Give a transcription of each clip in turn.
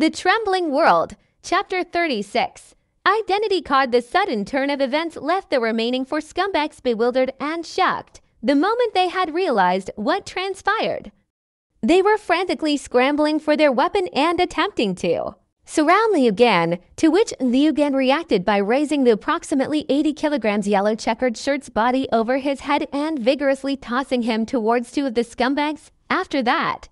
The Trembling World, Chapter 36. Identity Card The sudden turn of events left the remaining four scumbags bewildered and shocked the moment they had realized what transpired. They were frantically scrambling for their weapon and attempting to surround Liu Gan, to which Liu Gan reacted by raising the approximately 80 kilograms yellow checkered shirt's body over his head and vigorously tossing him towards two of the scumbags. After that,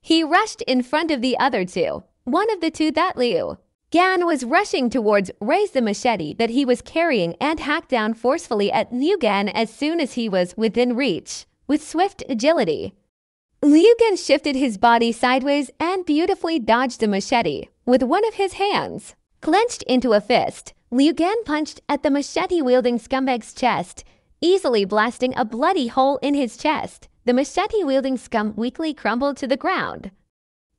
he rushed in front of the other two, one of the two that Liu Gan was rushing towards raise the machete that he was carrying and hacked down forcefully at Liu Gan as soon as he was within reach, with swift agility. Liu Gan shifted his body sideways and beautifully dodged the machete with one of his hands. Clenched into a fist, Liu Gan punched at the machete-wielding scumbag's chest, easily blasting a bloody hole in his chest. The machete-wielding scum weakly crumbled to the ground.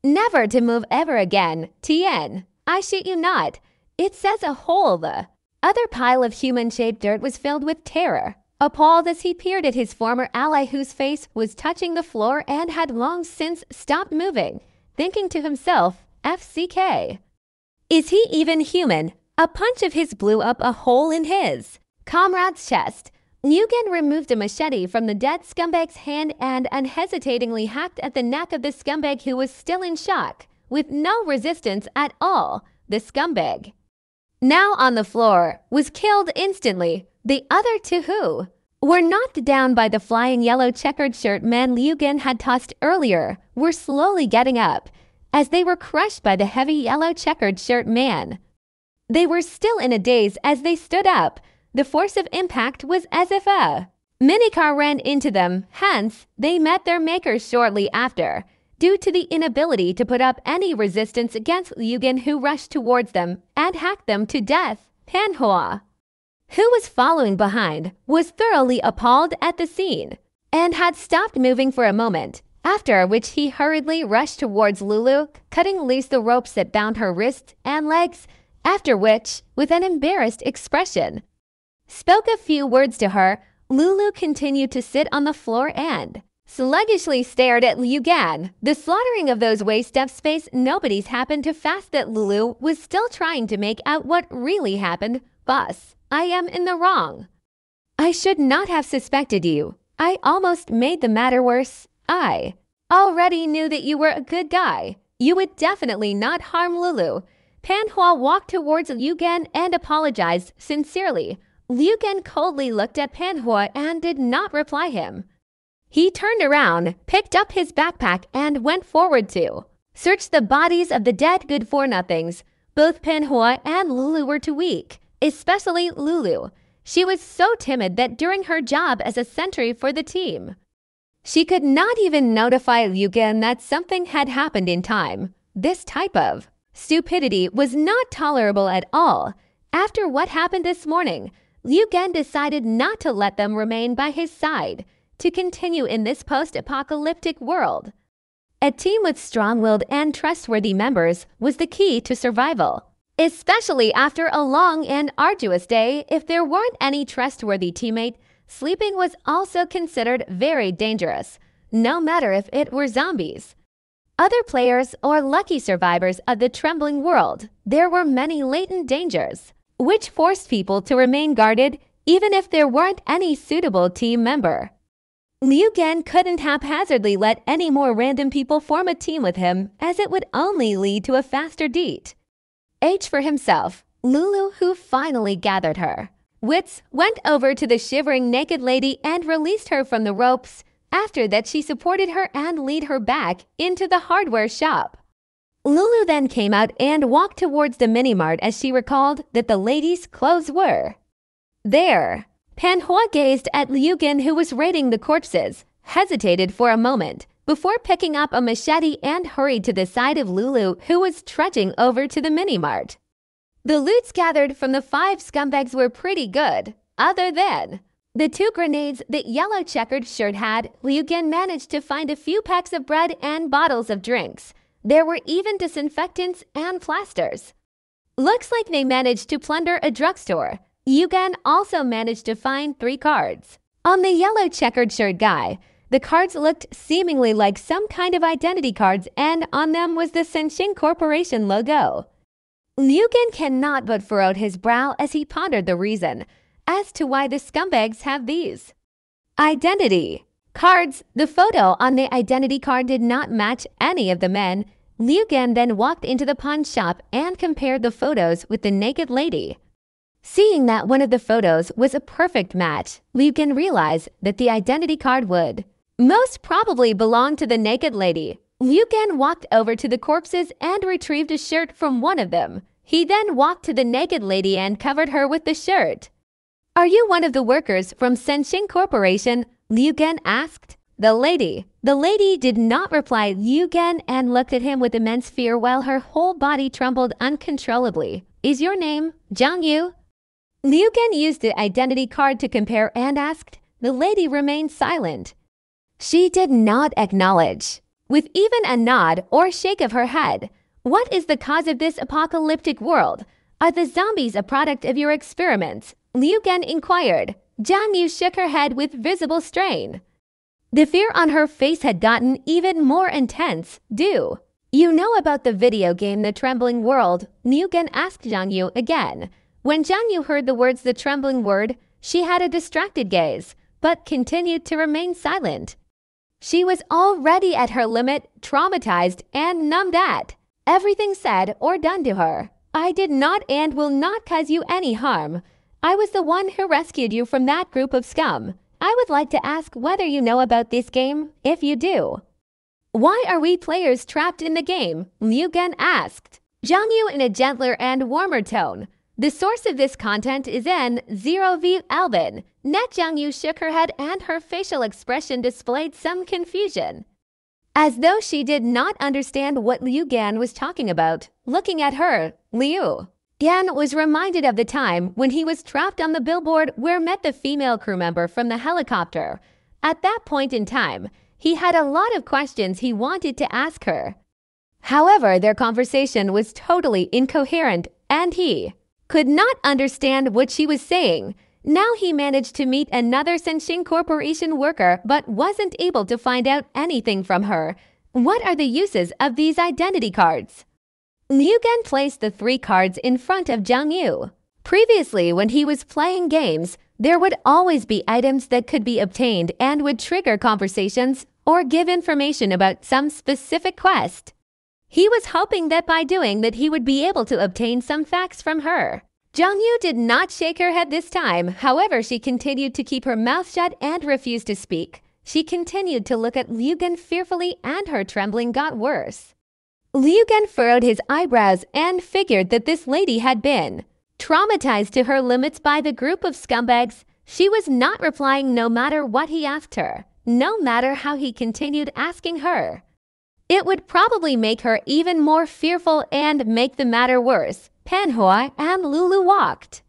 Never to move ever again, Tien. I shoot you not. It says a hole. The other pile of human-shaped dirt was filled with terror, appalled as he peered at his former ally whose face was touching the floor and had long since stopped moving, thinking to himself, FCK. Is he even human? A punch of his blew up a hole in his comrade's chest. Liu Gan removed a machete from the dead scumbag's hand and unhesitatingly hacked at the neck of the scumbag who was still in shock, with no resistance at all. The scumbag, now on the floor, was killed instantly. The other two who were knocked down by the flying yellow checkered shirt man Liu Gan had tossed earlier were slowly getting up as they were crushed by the heavy yellow checkered shirt man. They were still in a daze as they stood up. The force of impact was as if a minicar ran into them, hence, they met their makers shortly after. Due to the inability to put up any resistance against Liu Gan who rushed towards them and hacked them to death, Pan Hua, who was following behind, was thoroughly appalled at the scene and had stopped moving for a moment after which he hurriedly rushed towards Lulu, cutting loose the ropes that bound her wrists and legs, after which, with an embarrassed expression, spoke a few words to her. Lulu continued to sit on the floor and sluggishly stared at Liu Gan. The slaughtering of those waste of space nobodies happened to fast that Lulu was still trying to make out what really happened. Boss, I am in the wrong. I should not have suspected you. I almost made the matter worse. I already knew that you were a good guy. You would definitely not harm Lulu. Pan Hua walked towards Liu Gan and apologized sincerely. Liu Gan coldly looked at Pan Hua and did not reply him. He turned around, picked up his backpack, and went forward to search the bodies of the dead good for nothings. Both Pan Hua and Lulu were too weak, especially Lulu. She was so timid that during her job as a sentry for the team, she could not even notify Liu Gan that something had happened in time. This type of stupidity was not tolerable at all. After what happened this morning, Liu Gan decided not to let them remain by his side to continue in this post-apocalyptic world. A team with strong-willed and trustworthy members was the key to survival, especially after a long and arduous day. If there weren't any trustworthy teammate, sleeping was also considered very dangerous, no matter if it were zombies. Other players or lucky survivors of the trembling world, there were many latent dangers, which forced people to remain guarded even if there weren't any suitable team member. Liu Gan couldn't haphazardly let any more random people form a team with him, as it would only lead to a faster deet. H for himself, Lulu who finally gathered her. Wits went over to the shivering naked lady and released her from the ropes. After that, she supported her and lead her back into the hardware shop. Lulu then came out and walked towards the mini-mart as she recalled that the lady's clothes were there. Pan Hua gazed at Liu Gan who was raiding the corpses, hesitated for a moment before picking up a machete and hurried to the side of Lulu who was trudging over to the mini-mart. The loots gathered from the five scumbags were pretty good, other than the two grenades that Yellow Checkered Shirt had. Liu Gan managed to find a few packs of bread and bottles of drinks. There were even disinfectants and plasters. Looks like they managed to plunder a drugstore. Liu Gan also managed to find three cards. On the yellow checkered shirt guy, The cards looked seemingly like some kind of identity cards, and on them was the Senxing Corporation logo. Liu Gan cannot but furrowed his brow as he pondered the reason as to why the scumbags have these. Identity. Cards. The photo on the identity card did not match any of the men. Liu Gan then walked into the pawn shop and compared the photos with the naked lady. Seeing that one of the photos was a perfect match, Liu Gan realized that the identity card would most probably belong to the naked lady. Liu Gan walked over to the corpses and retrieved a shirt from one of them. He then walked to the naked lady and covered her with the shirt. Are you one of the workers from Senxing Corporation? Liu Gan asked. The lady. The lady did not reply Liu Gan and looked at him with immense fear while her whole body trembled uncontrollably. Is your name Zhang Yu? Liu Gan used the identity card to compare and asked. The lady remained silent. She did not acknowledge. With even a nod or shake of her head, what is the cause of this apocalyptic world? Are the zombies a product of your experiments? Liu Gan inquired. Zhang Yu shook her head with visible strain. The fear on her face had gotten even more intense. Do you know about the video game The Trembling World? Liu Gan asked Zhang Yu again. When Zhang Yu heard the words the trembling word, she had a distracted gaze, but continued to remain silent. She was already at her limit, traumatized, and numbed at everything said or done to her. I did not and will not cause you any harm. I was the one who rescued you from that group of scum. I would like to ask whether you know about this game, if you do. Why are we players trapped in the game? Liu Gan asked. Zhang Yu in a gentler and warmer tone. The source of this content is in Zero V Albin. Net Jiangyu shook her head and her facial expression displayed some confusion. As though she did not understand what Liu Gan was talking about, looking at her, Liu. Gan was reminded of the time when he was trapped on the billboard where met the female crew member from the helicopter. At that point in time, he had a lot of questions he wanted to ask her. However, their conversation was totally incoherent and he, could not understand what she was saying. Now he managed to meet another Senxing Corporation worker but wasn't able to find out anything from her. What are the uses of these identity cards? Liu Gan placed the three cards in front of Zhang Yu. Previously, when he was playing games, there would always be items that could be obtained and would trigger conversations or give information about some specific quest. He was hoping that by doing that he would be able to obtain some facts from her. Zhang Yu did not shake her head this time. However, she continued to keep her mouth shut and refused to speak. She continued to look at Liu Gan fearfully and her trembling got worse. Liu Gan furrowed his eyebrows and figured that this lady had been traumatized to her limits by the group of scumbags. She was not replying no matter what he asked her, no matter how he continued asking her. It would probably make her even more fearful and make the matter worse. Pan Panhua and Lulu walked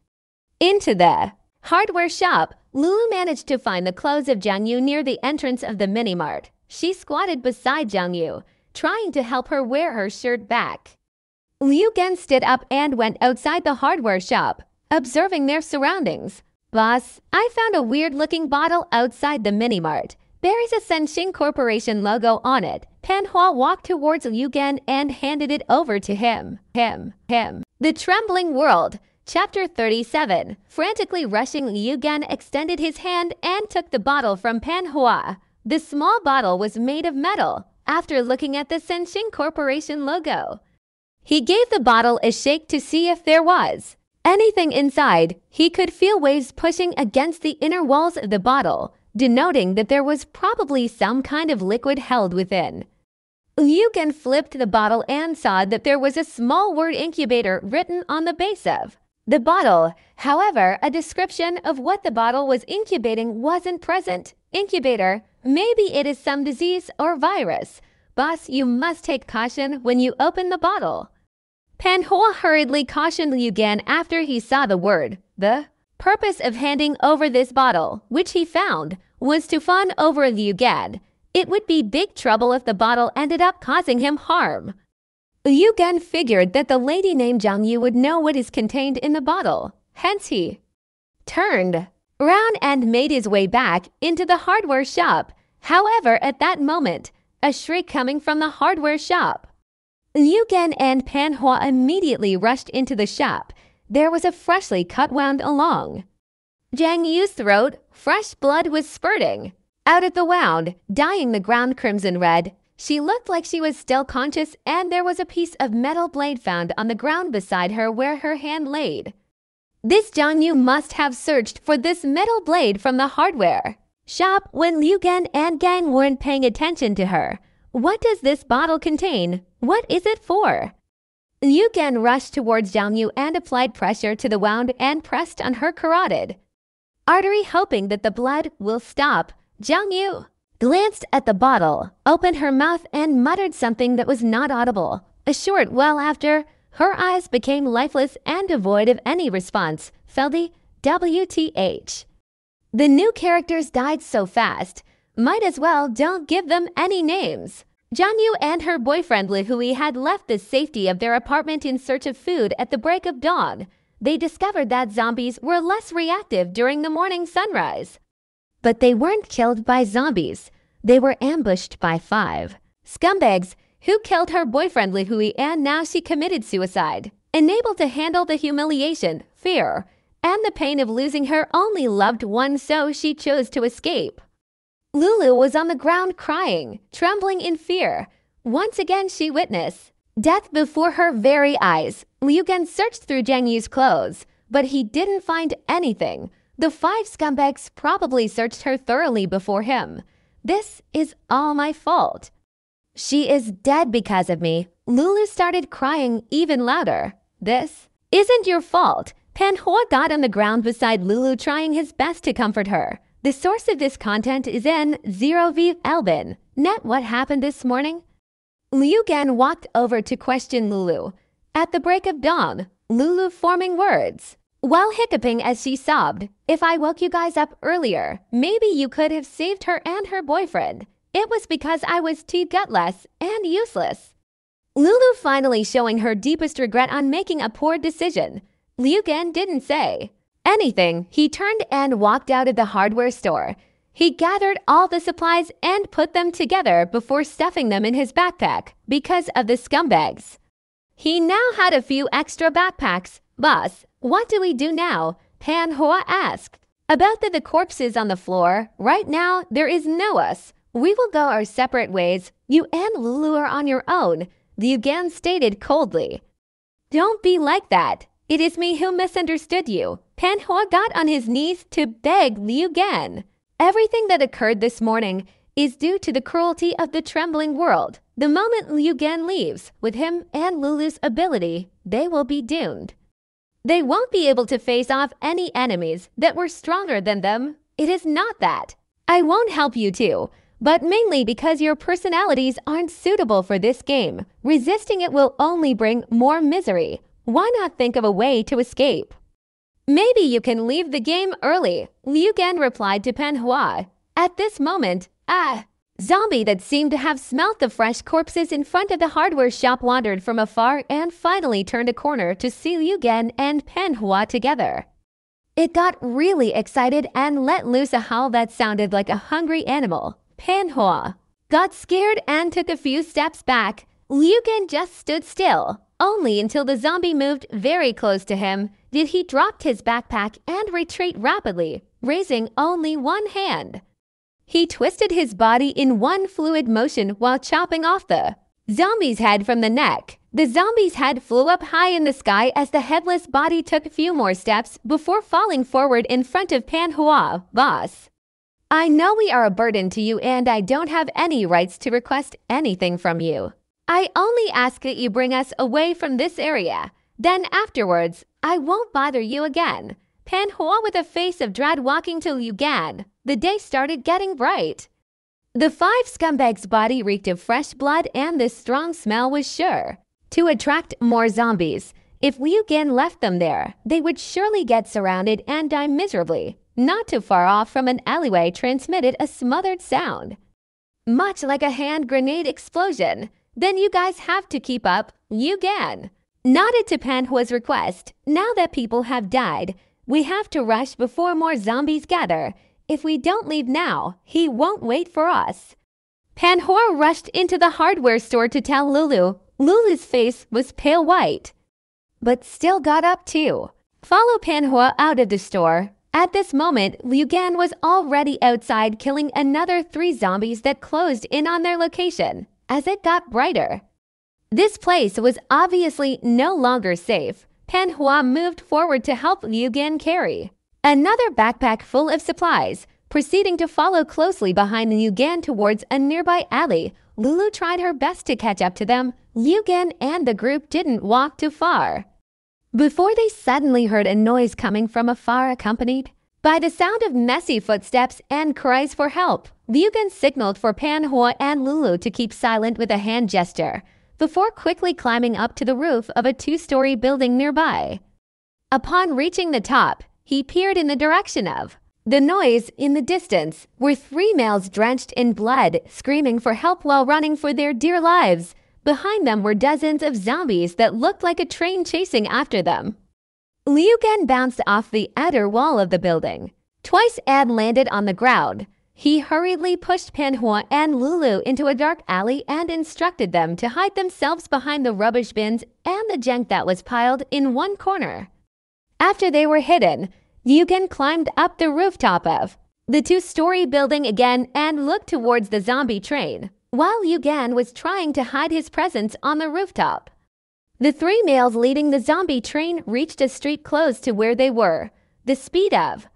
into the hardware shop. Lulu managed to find the clothes of Zhang Yu near the entrance of the mini mart. She squatted beside Zhang Yu, trying to help her wear her shirt back. Liu Gan stood up and went outside the hardware shop, observing their surroundings. Boss, I found a weird looking bottle outside the mini mart. There is a Senxing Corporation logo on it. Pan Hua walked towards Liu Gan and handed it over to him. Him. Him. The Trembling World. Chapter 37. Frantically rushing, Liu Gan extended his hand and took the bottle from Pan Hua. The small bottle was made of metal. After looking at the Senxing Corporation logo, he gave the bottle a shake to see if there was anything inside. He could feel waves pushing against the inner walls of the bottle denoting that there was probably some kind of liquid held within. Liu Gan flipped the bottle and saw that there was a small word incubator written on the base of the bottle. However, a description of what the bottle was incubating wasn't present. Incubator, maybe it is some disease or virus. Boss, you must take caution when you open the bottle. Pan Hua hurriedly cautioned Liu Gan after he saw the word. The purpose of handing over this bottle, which he found, was to fawn over Liu Gan. It would be big trouble if the bottle ended up causing him harm. Liu Gan figured that the lady named Zhang Yu would know what is contained in the bottle. Hence he turned round and made his way back into the hardware shop. However, at that moment, a shriek coming from the hardware shop. Liu Gan and Pan Hua immediately rushed into the shop. There was a freshly cut wound along. Jiang Yu's throat, fresh blood was spurting. Out at the wound, dyeing the ground crimson red, she looked like she was still conscious and there was a piece of metal blade found on the ground beside her where her hand laid. This Jiang Yu must have searched for this metal blade from the hardware shop when Liu Gan and Gang weren't paying attention to her. What does this bottle contain? What is it for? Liu Gan rushed towards Jiang Yu and applied pressure to the wound and pressed on her carotid artery hoping that the blood will stop. Jiang Yu glanced at the bottle, opened her mouth and muttered something that was not audible. A short while after, her eyes became lifeless and devoid of any response. Feldy, WTH. The new characters died so fast. Might as well don't give them any names. Jiang and her boyfriend Li Hui had left the safety of their apartment in search of food at the break of dawn. They discovered that zombies were less reactive during the morning sunrise. But they weren't killed by zombies. They were ambushed by five. Scumbags who killed her boyfriend Li Hui and now she committed suicide. Unable to handle the humiliation, fear, and the pain of losing her only loved one, so she chose to escape. Lulu was on the ground crying, trembling in fear. Once again, she witnessed death before her very eyes. Liu Gan searched through Jiang Yu's clothes, but he didn't find anything. The five scumbags probably searched her thoroughly before him. This is all my fault. She is dead because of me. Lulu started crying even louder. This isn't your fault. Pan Hua got on the ground beside Lulu trying his best to comfort her. The source of this content is in Zero V Albin. Net what happened this morning? Liu Gan walked over to question Lulu. At the break of dawn, Lulu forming words. While hiccuping as she sobbed, if I woke you guys up earlier, maybe you could have saved her and her boyfriend. It was because I was too gutless and useless. Lulu finally showing her deepest regret on making a poor decision. Liu Gan didn't say anything. He turned and walked out of the hardware store. He gathered all the supplies and put them together before stuffing them in his backpack because of the scumbags. He now had a few extra backpacks. Boss, what do we do now? Pan Hua asked. About the, the corpses on the floor, right now there is no us. We will go our separate ways. You and Lulu are on your own, Liu Gan stated coldly. Don't be like that. It is me who misunderstood you. Pan Hua got on his knees to beg Liu Gan. Everything that occurred this morning is due to the cruelty of the trembling world. The moment Liu Gan leaves, with him and Lulu's ability, they will be doomed. They won't be able to face off any enemies that were stronger than them. It is not that. I won't help you too, but mainly because your personalities aren't suitable for this game. Resisting it will only bring more misery. Why not think of a way to escape? Maybe you can leave the game early, Liu Gan replied to Pan Hua. At this moment, ah, zombie that seemed to have smelt the fresh corpses in front of the hardware shop wandered from afar and finally turned a corner to see Liu Gan and Pan Hua together. It got really excited and let loose a howl that sounded like a hungry animal. Pan Hua got scared and took a few steps back. Liu Gan just stood still, only until the zombie moved very close to him did he drop his backpack and retreat rapidly, raising only one hand. He twisted his body in one fluid motion while chopping off the zombie's head from the neck. The zombie's head flew up high in the sky as the headless body took a few more steps before falling forward in front of Pan Hua, boss. I know we are a burden to you and I don't have any rights to request anything from you. I only ask that you bring us away from this area. Then afterwards, I won't bother you again. Pan Hua with a face of dread walking to Liu Gan. The day started getting bright. The five scumbags' body reeked of fresh blood and this strong smell was sure to attract more zombies. If Liu Gan left them there, they would surely get surrounded and die miserably. Not too far off from an alleyway transmitted a smothered sound. Much like a hand grenade explosion. Then you guys have to keep up. Liu Gan. Nodded to Pan Hua's request. Now that people have died, we have to rush before more zombies gather. If we don't leave now, he won't wait for us. Pan Hua rushed into the hardware store to tell Lulu. Lulu's face was pale white, but still got up too. Follow Pan Hua out of the store. At this moment, Liu Gan was already outside killing another three zombies that closed in on their location as it got brighter. This place was obviously no longer safe. Pan Hua moved forward to help Liu Gan carry another backpack full of supplies, proceeding to follow closely behind Liu Gan towards a nearby alley. Lulu tried her best to catch up to them. Liu Gan and the group didn't walk too far. Before they suddenly heard a noise coming from afar accompanied by the sound of messy footsteps and cries for help. Liu Gan signaled for Pan Hua and Lulu to keep silent with a hand gesture before quickly climbing up to the roof of a two-story building nearby. Upon reaching the top, he peered in the direction of the noise in the distance were three males drenched in blood, screaming for help while running for their dear lives. Behind them were dozens of zombies that looked like a train chasing after them. Liu Gan bounced off the outer wall of the building. Twice and landed on the ground. He hurriedly pushed Pan Hua and Lulu into a dark alley and instructed them to hide themselves behind the rubbish bins and the junk that was piled in one corner. After they were hidden, Liu Gan climbed up the rooftop of the two-story building again and looked towards the zombie train, while Liu Gan was trying to hide his presence on the rooftop. The three males leading the zombie train reached a street close to where they were, the speed of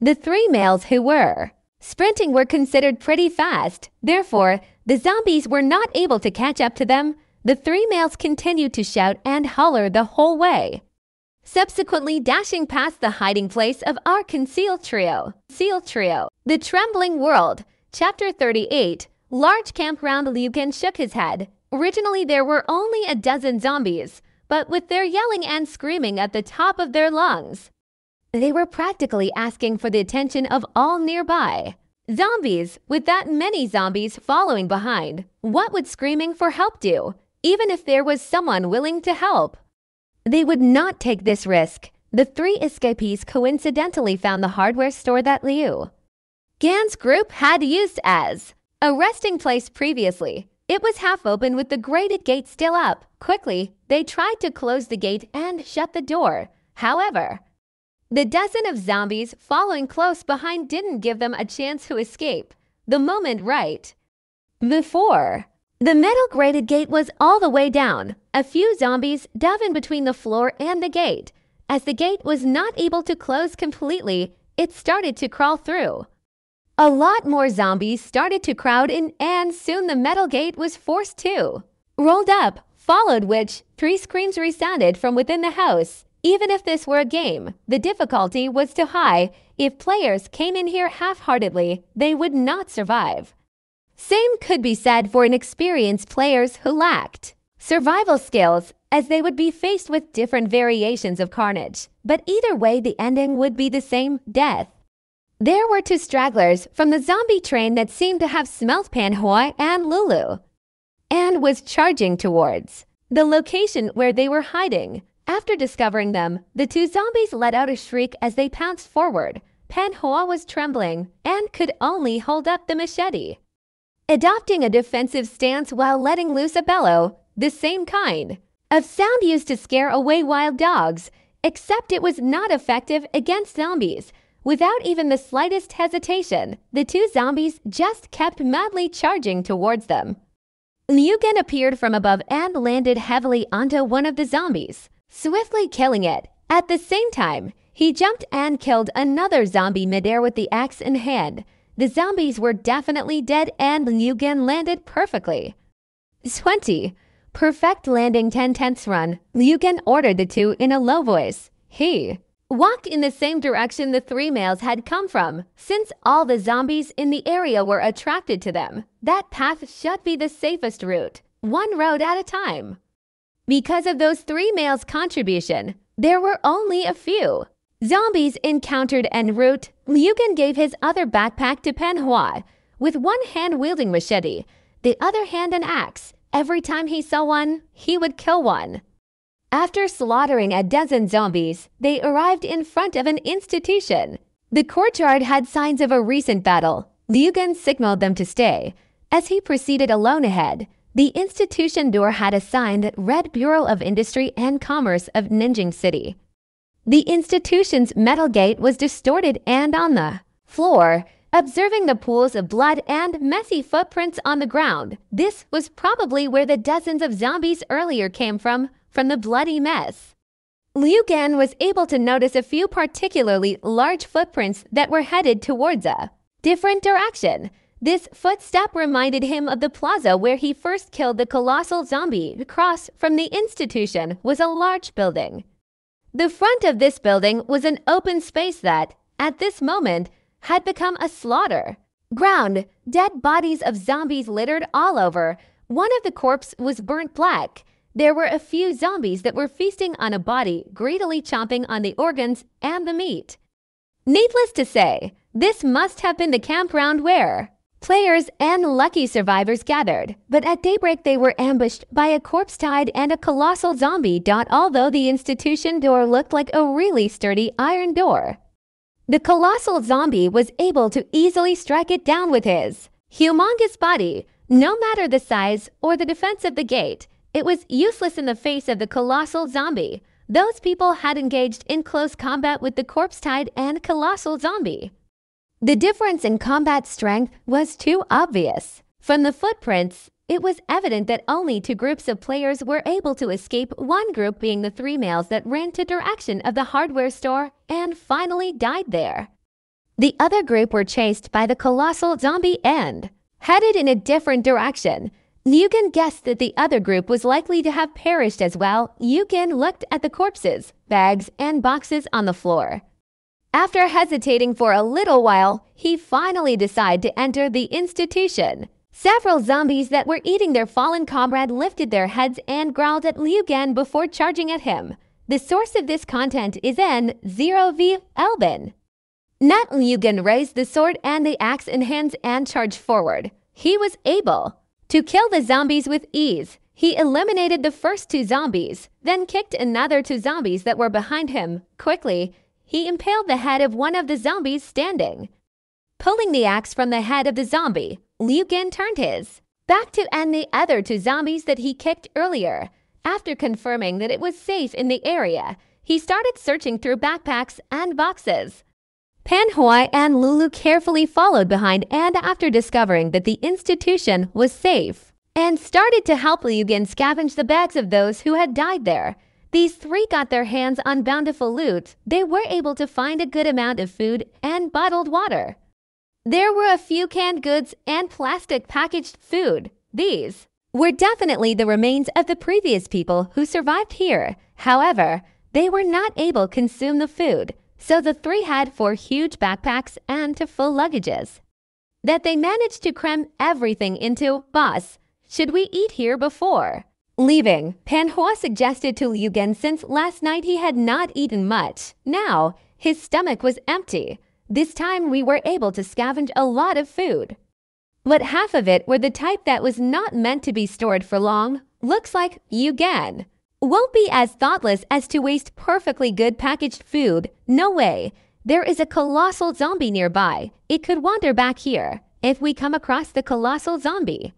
the three males who were Sprinting were considered pretty fast. Therefore, the zombies were not able to catch up to them. The three males continued to shout and holler the whole way. Subsequently dashing past the hiding place of our concealed trio. Seal trio. The Trembling World. Chapter 38. Large campground Liu Gan shook his head. Originally there were only a dozen zombies, but with their yelling and screaming at the top of their lungs, they were practically asking for the attention of all nearby. Zombies, with that many zombies following behind, what would screaming for help do, even if there was someone willing to help? They would not take this risk. The three escapees coincidentally found the hardware store that Liu Gan's group had used as a resting place previously. It was half open with the grated gate still up. Quickly, they tried to close the gate and shut the door. However, the dozen of zombies following close behind didn't give them a chance to escape. The moment right. Before. The metal grated gate was all the way down. A few zombies dove in between the floor and the gate. As the gate was not able to close completely, it started to crawl through. A lot more zombies started to crowd in and soon the metal gate was forced to. Rolled up, followed which, three screams resounded from within the house. Even if this were a game, the difficulty was too high. If players came in here half-heartedly, they would not survive. Same could be said for inexperienced players who lacked survival skills, as they would be faced with different variations of carnage. But either way, the ending would be the same death. There were two stragglers from the zombie train that seemed to have smelt Pan Hua and Lulu and was charging towards the location where they were hiding. After discovering them, the two zombies let out a shriek as they pounced forward. Pan Hua was trembling and could only hold up the machete. Adopting a defensive stance while letting loose a bellow, the same kind of sound used to scare away wild dogs, except it was not effective against zombies. Without even the slightest hesitation, the two zombies just kept madly charging towards them. Liu Gan appeared from above and landed heavily onto one of the zombies swiftly killing it. At the same time, he jumped and killed another zombie midair with the axe in hand. The zombies were definitely dead and Liu Gan landed perfectly. 20. Perfect landing 10 tenths run. Liu Gan ordered the two in a low voice. He walked in the same direction the three males had come from. Since all the zombies in the area were attracted to them, that path should be the safest route, one road at a time. Because of those three males' contribution, there were only a few. Zombies encountered en route, Liu Gan gave his other backpack to Pan Hua, with one hand wielding machete, the other hand an axe. Every time he saw one, he would kill one. After slaughtering a dozen zombies, they arrived in front of an institution. The courtyard had signs of a recent battle. Liu Gan signaled them to stay. As he proceeded alone ahead, the institution door had a sign that read Bureau of Industry and Commerce of Ninjing City. The institution's metal gate was distorted and on the floor, observing the pools of blood and messy footprints on the ground. This was probably where the dozens of zombies earlier came from, from the bloody mess. Liu Gan was able to notice a few particularly large footprints that were headed towards a different direction. This footstep reminded him of the plaza where he first killed the colossal zombie. Across from the institution was a large building. The front of this building was an open space that, at this moment, had become a slaughter. Ground, dead bodies of zombies littered all over. One of the corpses was burnt black. There were a few zombies that were feasting on a body, greedily chomping on the organs and the meat. Needless to say, this must have been the campground where Players and lucky survivors gathered, but at daybreak they were ambushed by a corpse tide and a colossal zombie. Although the institution door looked like a really sturdy iron door, the colossal zombie was able to easily strike it down with his humongous body. No matter the size or the defense of the gate, it was useless in the face of the colossal zombie. Those people had engaged in close combat with the corpse tide and colossal zombie. The difference in combat strength was too obvious. From the footprints, it was evident that only two groups of players were able to escape, one group being the three males that ran to direction of the hardware store and finally died there. The other group were chased by the colossal zombie and headed in a different direction. Liu Gan guessed that the other group was likely to have perished as well. Liu Gan looked at the corpses, bags, and boxes on the floor. After hesitating for a little while, he finally decided to enter the institution. Several zombies that were eating their fallen comrade lifted their heads and growled at Liu Gan before charging at him. The source of this content is in Zero V Elbin. Nat Liu Gan raised the sword and the axe in hands and charged forward. He was able to kill the zombies with ease. He eliminated the first two zombies, then kicked another two zombies that were behind him. Quickly, he impaled the head of one of the zombies standing. Pulling the axe from the head of the zombie, Liu Gan turned his back to end the other two zombies that he kicked earlier. After confirming that it was safe in the area, he started searching through backpacks and boxes. Pan Hua and Lulu carefully followed behind and after discovering that the institution was safe, and started to help Liu Gan scavenge the bags of those who had died there. These three got their hands on bountiful loot. They were able to find a good amount of food and bottled water. There were a few canned goods and plastic packaged food. These were definitely the remains of the previous people who survived here. However, they were not able to consume the food, so the three had four huge backpacks and two full luggages. That they managed to cram everything into, boss, should we eat here before? Leaving, Pan Hua suggested to Liu Gan since last night he had not eaten much. Now, his stomach was empty. This time we were able to scavenge a lot of food. But half of it were the type that was not meant to be stored for long. Looks like Liu Gan won't be as thoughtless as to waste perfectly good packaged food. No way. There is a colossal zombie nearby. It could wander back here if we come across the colossal zombie.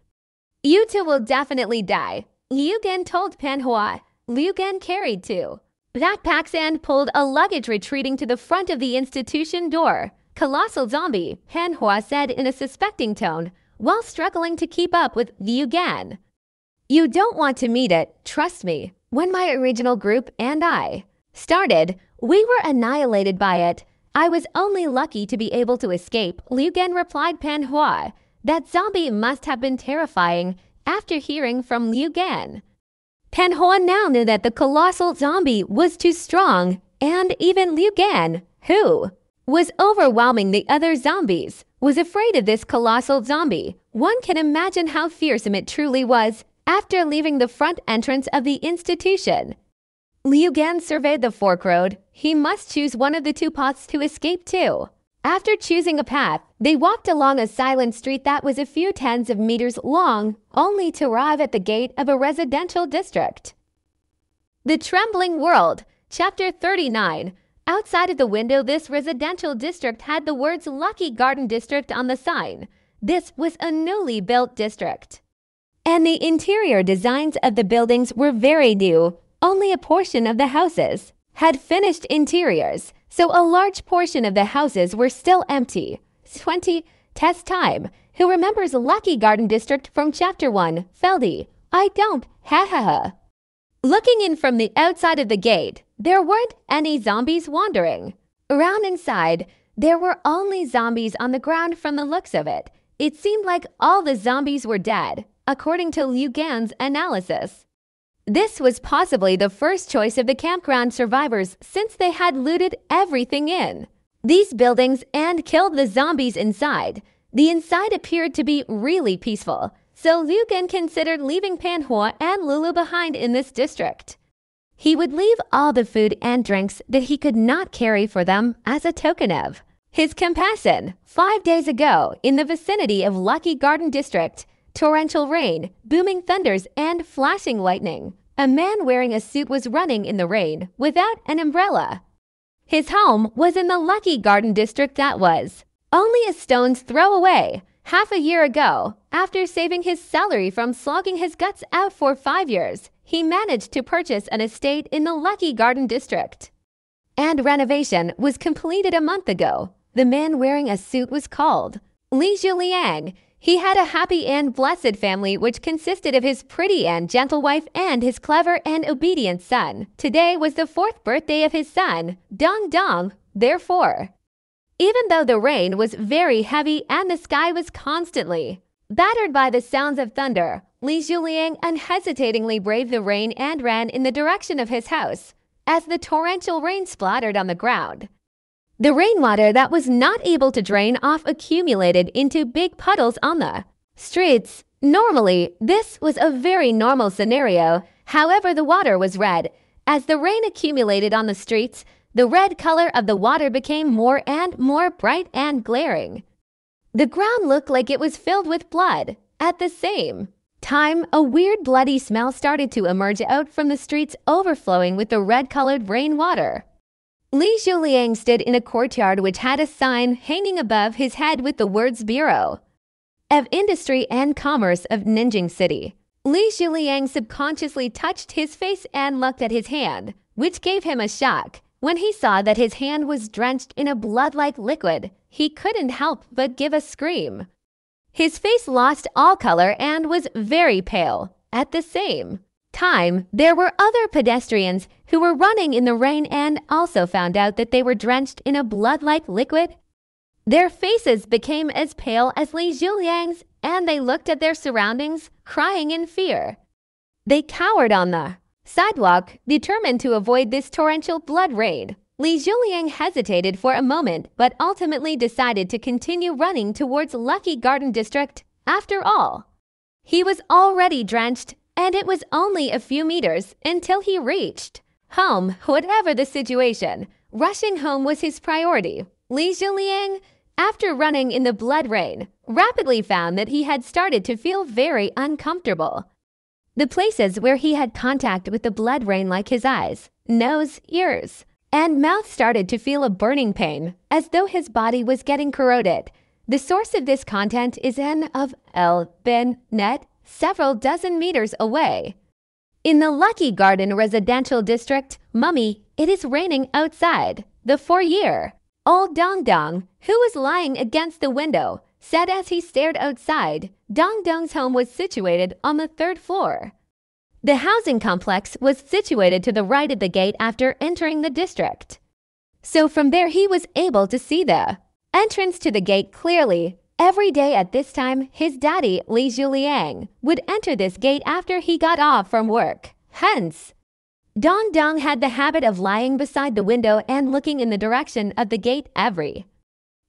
You two will definitely die. Liu Gan told Pan Hua. Liu Gan carried two backpacks and pulled a luggage retreating to the front of the institution door. Colossal zombie, Pan Hua said in a suspecting tone, while struggling to keep up with Liu Gan. You don't want to meet it, trust me. When my original group and I started, we were annihilated by it. I was only lucky to be able to escape, Liu Gan replied Pan Hua. That zombie must have been terrifying after hearing from Liu Gan. Pan Hua now knew that the colossal zombie was too strong, and even Liu Gan, who was overwhelming the other zombies, was afraid of this colossal zombie. One can imagine how fearsome it truly was after leaving the front entrance of the institution. Liu Gan surveyed the fork road. He must choose one of the two paths to escape to. After choosing a path, they walked along a silent street that was a few tens of meters long, only to arrive at the gate of a residential district. The Trembling World, Chapter 39 Outside of the window, this residential district had the words Lucky Garden District on the sign. This was a newly built district. And the interior designs of the buildings were very new. Only a portion of the houses had finished interiors, so a large portion of the houses were still empty. 20. Test time. Who remembers Lucky Garden District from Chapter 1? Feldy. I don't. Ha ha ha. Looking in from the outside of the gate, there weren't any zombies wandering. Around inside, there were only zombies on the ground from the looks of it. It seemed like all the zombies were dead, according to Liu Gan's analysis. This was possibly the first choice of the campground survivors since they had looted everything in. These buildings and killed the zombies inside. The inside appeared to be really peaceful, so Liu Gan considered leaving Pan Hua and Lulu behind in this district. He would leave all the food and drinks that he could not carry for them as a token of his compassion. Five days ago, in the vicinity of Lucky Garden District, torrential rain, booming thunders, and flashing lightning. A man wearing a suit was running in the rain without an umbrella. His home was in the Lucky Garden District that was only a stone's throw away. Half a year ago, after saving his salary from slogging his guts out for five years, he managed to purchase an estate in the Lucky Garden District. And renovation was completed a month ago. The man wearing a suit was called Li Zhuliang, he had a happy and blessed family which consisted of his pretty and gentle wife and his clever and obedient son. Today was the fourth birthday of his son, Dong Dong, therefore. Even though the rain was very heavy and the sky was constantly battered by the sounds of thunder, Li Zhuliang unhesitatingly braved the rain and ran in the direction of his house as the torrential rain splattered on the ground. The rainwater that was not able to drain off accumulated into big puddles on the streets. Normally, this was a very normal scenario. However, the water was red. As the rain accumulated on the streets, the red color of the water became more and more bright and glaring. The ground looked like it was filled with blood. At the same time, a weird bloody smell started to emerge out from the streets overflowing with the red-colored rainwater. Li Zhuliang stood in a courtyard which had a sign hanging above his head with the words Bureau of Industry and Commerce of Ninjing City. Li Zhuliang subconsciously touched his face and looked at his hand, which gave him a shock. When he saw that his hand was drenched in a blood-like liquid, he couldn't help but give a scream. His face lost all color and was very pale. At the same time, there were other pedestrians who were running in the rain and also found out that they were drenched in a blood-like liquid. Their faces became as pale as Li Zhuliang's and they looked at their surroundings, crying in fear. They cowered on the sidewalk, determined to avoid this torrential blood raid. Li Zhuliang hesitated for a moment, but ultimately decided to continue running towards Lucky Garden District after all. He was already drenched and it was only a few meters until he reached home, whatever the situation. Rushing home was his priority. Li Zhuliang, after running in the blood rain, rapidly found that he had started to feel very uncomfortable. The places where he had contact with the blood rain like his eyes, nose, ears, and mouth started to feel a burning pain, as though his body was getting corroded. The source of this content is in of El Ben Net several dozen meters away. In the Lucky Garden residential district, Mummy, it is raining outside. The four-year old Dong Dong, who was lying against the window, said as he stared outside, Dong Dong's home was situated on the third floor. The housing complex was situated to the right of the gate after entering the district. So from there he was able to see the entrance to the gate clearly Every day at this time, his daddy, Li Zhuliang, would enter this gate after he got off from work. Hence, Dong Dong had the habit of lying beside the window and looking in the direction of the gate every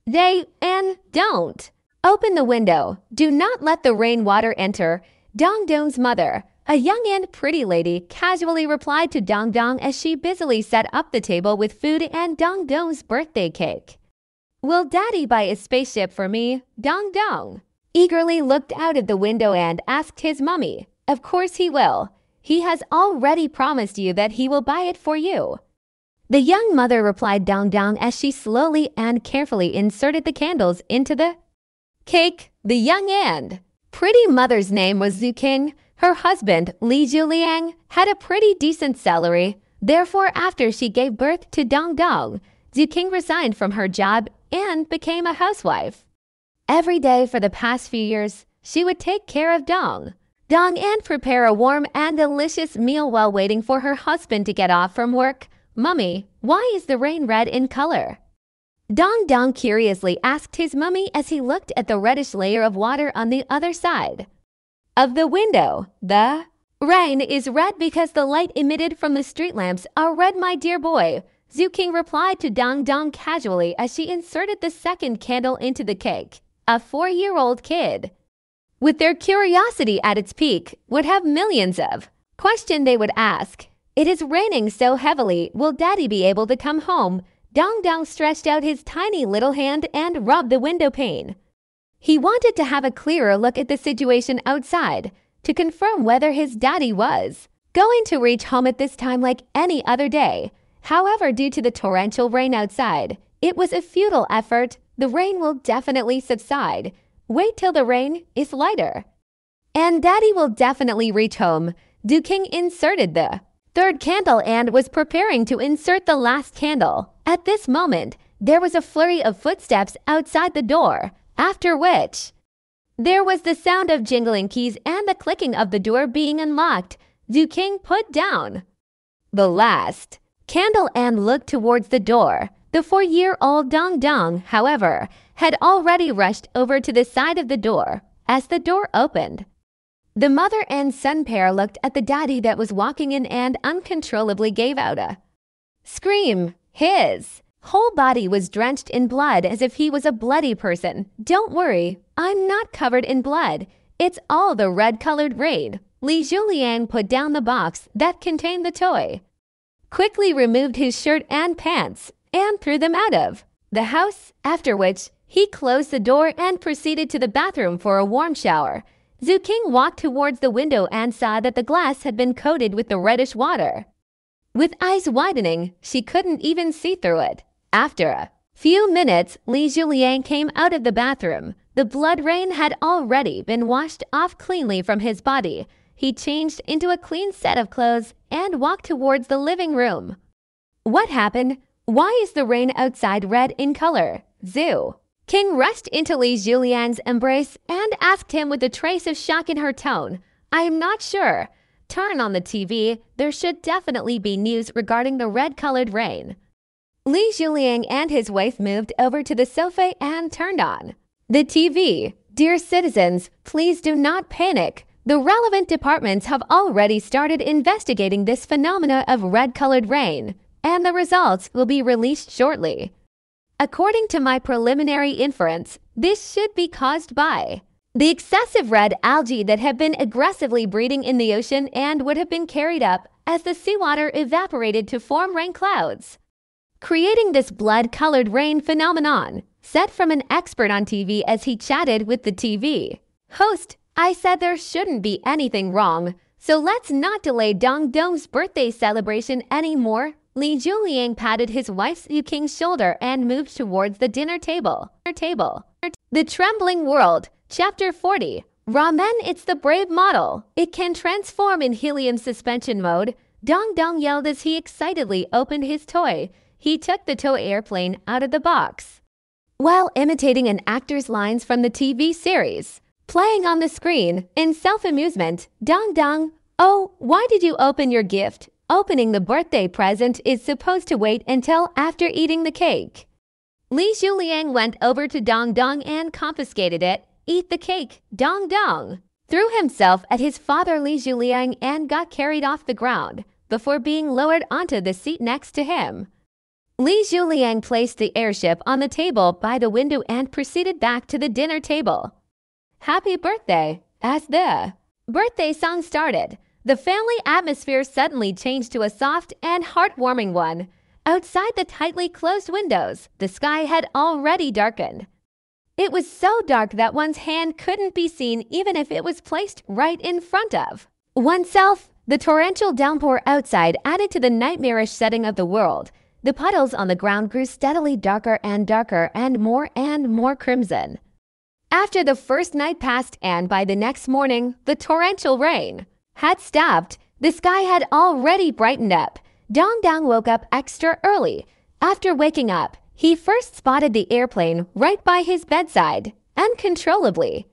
day and don't. Open the window. Do not let the rainwater enter. Dong Dong's mother, a young and pretty lady, casually replied to Dong Dong as she busily set up the table with food and Dong Dong's birthday cake. Will Daddy buy a spaceship for me? Dong Dong eagerly looked out of the window and asked his mummy. Of course he will. He has already promised you that he will buy it for you. The young mother replied Dong Dong as she slowly and carefully inserted the candles into the cake. The young and pretty mother's name was Zhu King. Her husband, Li Zhuliang, had a pretty decent salary. Therefore, after she gave birth to Dong Dong, Zhu King resigned from her job and became a housewife. Every day for the past few years, she would take care of Dong. Dong and prepare a warm and delicious meal while waiting for her husband to get off from work. Mummy, why is the rain red in color? Dong Dong curiously asked his mummy as he looked at the reddish layer of water on the other side. Of the window, the rain is red because the light emitted from the street lamps are red, my dear boy. Zhu King replied to Dong Dong casually as she inserted the second candle into the cake. A four-year-old kid with their curiosity at its peak, would have millions of question they would ask. It is raining so heavily, will daddy be able to come home? Dong Dong stretched out his tiny little hand and rubbed the window pane. He wanted to have a clearer look at the situation outside to confirm whether his daddy was going to reach home at this time like any other day. However, due to the torrential rain outside, it was a futile effort. The rain will definitely subside. Wait till the rain is lighter. And Daddy will definitely reach home. Zhu King inserted the third candle and was preparing to insert the last candle. At this moment, there was a flurry of footsteps outside the door, after which there was the sound of jingling keys and the clicking of the door being unlocked. Zhu King put down the last candle and looked towards the door. The four-year-old Dong Dong, however, had already rushed over to the side of the door as the door opened. The mother and son pair looked at the daddy that was walking in and uncontrollably gave out a scream. His whole body was drenched in blood as if he was a bloody person. Don't worry, I'm not covered in blood. It's all the red-colored raid. Li Zhuliang put down the box that contained the toy, quickly removed his shirt and pants, and threw them out of the house, after which he closed the door and proceeded to the bathroom for a warm shower. Zhu King walked towards the window and saw that the glass had been coated with the reddish water. With eyes widening, she couldn't even see through it. After a few minutes, Li Zhuliang came out of the bathroom. The blood rain had already been washed off cleanly from his body. He changed into a clean set of clothes and walked towards the living room. What happened? Why is the rain outside red in color? Zhu. King rushed into Li Zhuliang's embrace and asked him with a trace of shock in her tone, I am not sure. Turn on the TV. There should definitely be news regarding the red-colored rain. Li Zhuliang and his wife moved over to the sofa and turned on the TV. Dear citizens, please do not panic. The relevant departments have already started investigating this phenomena of red-colored rain, and the results will be released shortly. According to my preliminary inference, this should be caused by the excessive red algae that have been aggressively breeding in the ocean and would have been carried up as the seawater evaporated to form rain clouds. Creating this blood-colored rain phenomenon, said from an expert on TV as he chatted with the TV. Host, I said there shouldn't be anything wrong, so let's not delay Dong Dong's birthday celebration anymore. Li Zhuliang patted his wife's King's shoulder and moved towards the dinner table. table. The Trembling World, Chapter 40. Ramen, it's the brave model. It can transform in helium suspension mode. Dong Dong yelled as he excitedly opened his toy. He took the toy airplane out of the box. While imitating an actor's lines from the TV series, playing on the screen, in self-amusement, Dong Dong, oh, why did you open your gift? Opening the birthday present is supposed to wait until after eating the cake. Li Zhuliang went over to Dong Dong and confiscated it. Eat the cake, Dong Dong. Threw himself at his father Li Zhuliang and got carried off the ground before being lowered onto the seat next to him. Li Zhuliang placed the airship on the table by the window and proceeded back to the dinner table. Happy birthday! As the birthday song started, the family atmosphere suddenly changed to a soft and heartwarming one. Outside the tightly closed windows, the sky had already darkened. It was so dark that one's hand couldn't be seen even if it was placed right in front of oneself. The torrential downpour outside added to the nightmarish setting of the world. the puddles on the ground grew steadily darker and darker and more and more crimson. After the first night passed and by the next morning, the torrential rain had stopped, the sky had already brightened up. Dong Dong woke up extra early. After waking up, he first spotted the airplane right by his bedside, uncontrollably.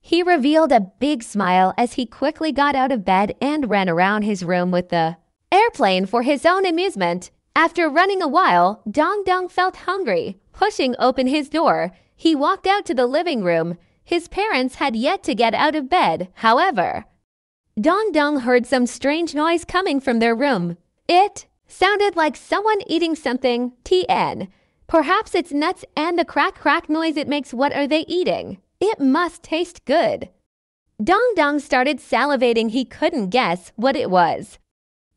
He revealed a big smile as he quickly got out of bed and ran around his room with the airplane for his own amusement. After running a while, Dong Dong felt hungry. Pushing open his door, he walked out to the living room. His parents had yet to get out of bed, however. Dong Dong heard some strange noise coming from their room. It sounded like someone eating something, TN. Perhaps it's nuts and the crack crack noise it makes. What are they eating? It must taste good. Dong Dong started salivating. He couldn't guess what it was.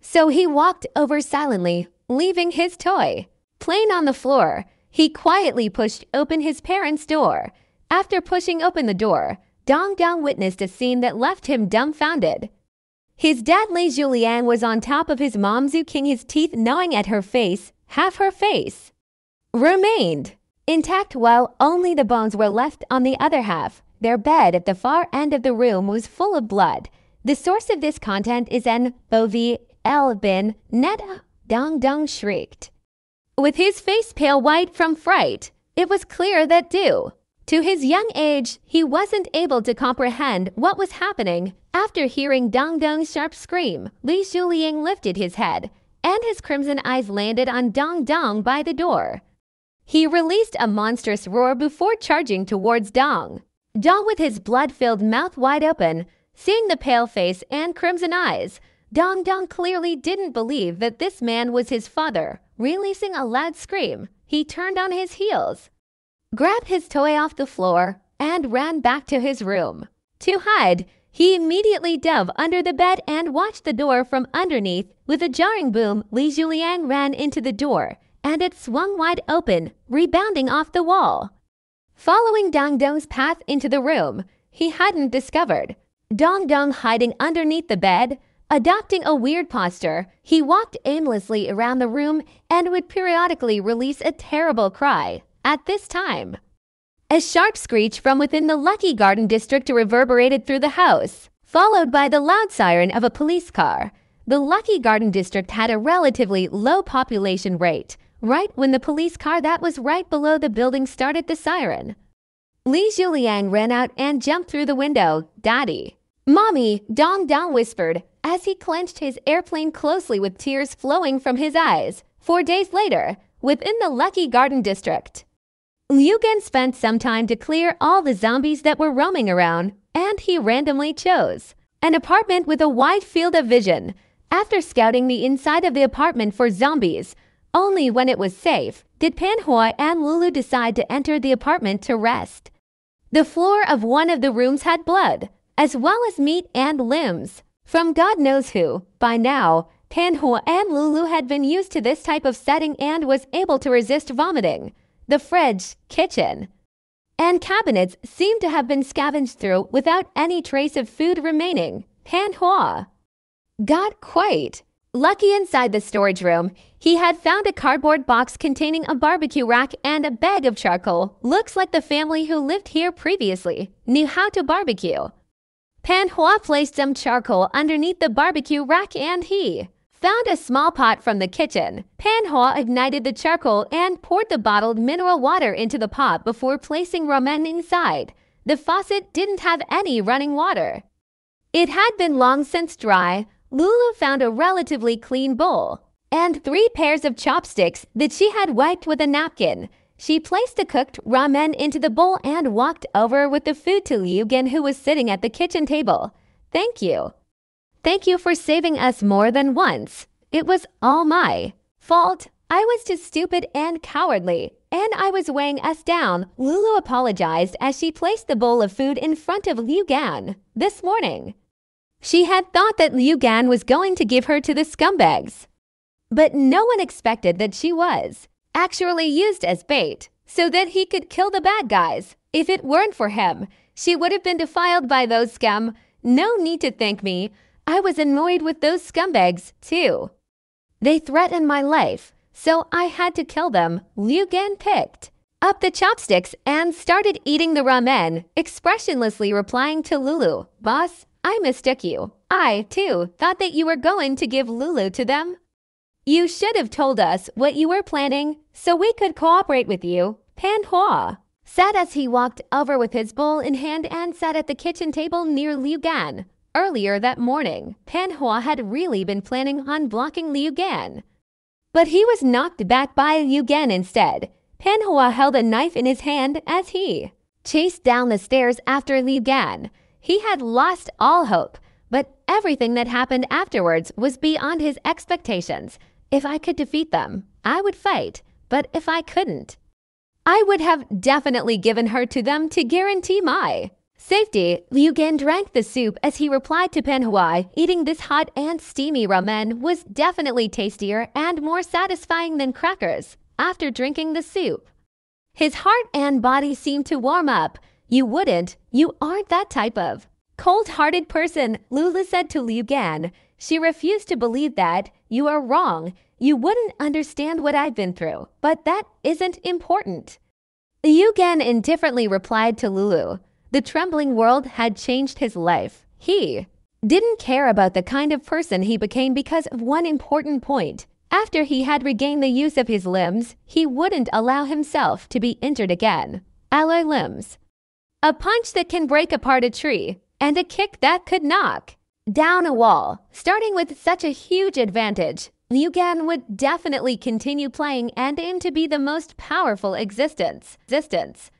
So he walked over silently, leaving his toy. Playing on the floor, he quietly pushed open his parents' door. After pushing open the door, Dong Dong witnessed a scene that left him dumbfounded. His dad Li Zhuliang was on top of his mom Zhu King his teeth gnawing at her face, half her face remained intact while only the bones were left on the other half. Their bed at the far end of the room was full of blood. The source of this content is an Bovi El Bin Net Dong Dong shrieked. With his face pale white from fright, it was clear that due to his young age, he wasn't able to comprehend what was happening. After hearing Dong Dong's sharp scream, Li Zhuliang lifted his head, and his crimson eyes landed on Dong Dong by the door. He released a monstrous roar before charging towards Dong. Dong, with his blood filled mouth wide open, seeing the pale face and crimson eyes, Dong Dong clearly didn't believe that this man was his father. Releasing a loud scream, he turned on his heels, grabbed his toy off the floor, and ran back to his room. To hide, he immediately dove under the bed and watched the door from underneath. With a jarring boom, Li Zhuliang ran into the door and it swung wide open, rebounding off the wall. Following Dong Dong's path into the room, he hadn't discovered. Dong Dong hiding underneath the bed, adopting a weird posture, he walked aimlessly around the room and would periodically release a terrible cry. At this time, a sharp screech from within the Lucky Garden district reverberated through the house, followed by the loud siren of a police car. The Lucky Garden district had a relatively low population rate, right when the police car that was right below the building started the siren. Li Zhuliang ran out and jumped through the window. Daddy. Mommy, Dong Dong whispered as he clenched his airplane closely with tears flowing from his eyes. Four days later, within the Lucky Garden District, Liu Gan spent some time to clear all the zombies that were roaming around, and he randomly chose an apartment with a wide field of vision. After scouting the inside of the apartment for zombies, only when it was safe did Pan Hua and Lulu decide to enter the apartment to rest. The floor of one of the rooms had blood, as well as meat and limbs. From God knows who, by now, Pan Hua and Lulu had been used to this type of setting and was able to resist vomiting. The fridge, kitchen, and cabinets seemed to have been scavenged through without any trace of food remaining. Pan Hua got quite Lucky inside the storage room, he had found a cardboard box containing a barbecue rack and a bag of charcoal. Looks like the family who lived here previously knew how to barbecue. Pan Hua placed some charcoal underneath the barbecue rack and he found a small pot from the kitchen. Pan Hua ignited the charcoal and poured the bottled mineral water into the pot before placing ramen inside. The faucet didn't have any running water. It had been long since dry, Lulu found a relatively clean bowl and three pairs of chopsticks that she had wiped with a napkin. She placed the cooked ramen into the bowl and walked over with the food to Liu Gan, who was sitting at the kitchen table. Thank you. Thank you for saving us more than once. It was all my fault. I was too stupid and cowardly, and I was weighing us down. Lulu apologized as she placed the bowl of food in front of Liu Gan this morning. She had thought that Liu Gan was going to give her to the scumbags. But no one expected that she was actually used as bait so that he could kill the bad guys. If it weren't for him, she would have been defiled by those scum. No need to thank me. I was annoyed with those scumbags, too. They threatened my life, so I had to kill them, Liu Gan picked up the chopsticks and started eating the ramen, expressionlessly replying to Lulu, Boss, I mistook you. I, too, thought that you were going to give Lulu to them. You should have told us what you were planning so we could cooperate with you, Pan Hua said as he walked over with his bowl in hand and sat at the kitchen table near Liu Gan. Earlier that morning, Pan Hua had really been planning on blocking Liu Gan. But he was knocked back by Liu Gan instead, Pan Hua held a knife in his hand as he chased down the stairs after Liu Gan. He had lost all hope, but everything that happened afterwards was beyond his expectations. If I could defeat them, I would fight, but if I couldn't, I would have definitely given her to them to guarantee my safety. Liu Gan drank the soup as he replied to Pan Hua, eating this hot and steamy ramen was definitely tastier and more satisfying than crackers after drinking the soup. His heart and body seemed to warm up. You wouldn't. You aren't that type of cold-hearted person, Lulu said to Liu Gan. She refused to believe that. You are wrong. You wouldn't understand what I've been through, but that isn't important. Liu Gan indifferently replied to Lulu. The trembling world had changed his life. He didn't care about the kind of person he became because of one important point. After he had regained the use of his limbs, he wouldn't allow himself to be injured again. Alloy limbs. A punch that can break apart a tree, and a kick that could knock down a wall. Starting with such a huge advantage, Liu Gan would definitely continue playing and aim to be the most powerful existence. existence.